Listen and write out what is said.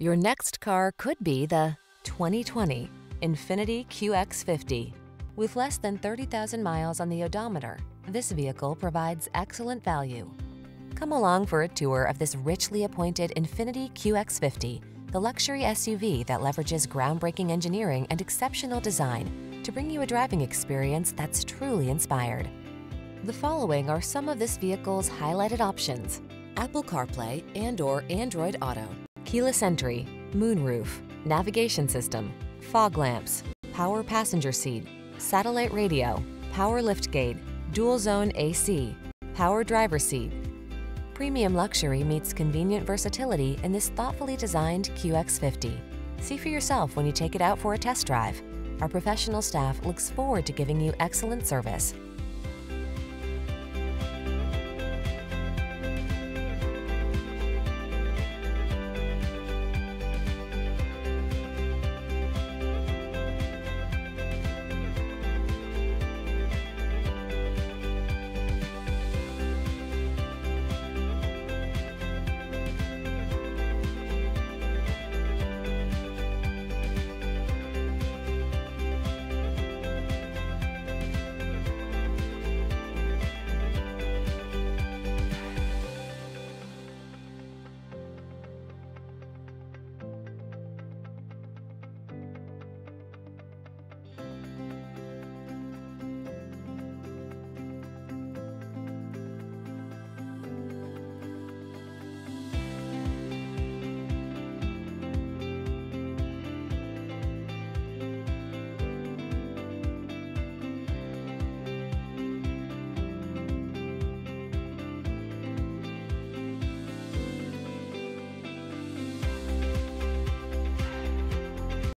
Your next car could be the 2020 Infiniti QX50. With less than 30,000 miles on the odometer, this vehicle provides excellent value. Come along for a tour of this richly appointed Infiniti QX50, the luxury SUV that leverages groundbreaking engineering and exceptional design to bring you a driving experience that's truly inspired. The following are some of this vehicle's highlighted options. Apple CarPlay and or Android Auto, keyless entry, moonroof, navigation system, fog lamps, power passenger seat, satellite radio, power liftgate, dual zone AC, power driver seat. Premium luxury meets convenient versatility in this thoughtfully designed QX50. See for yourself when you take it out for a test drive. Our professional staff looks forward to giving you excellent service.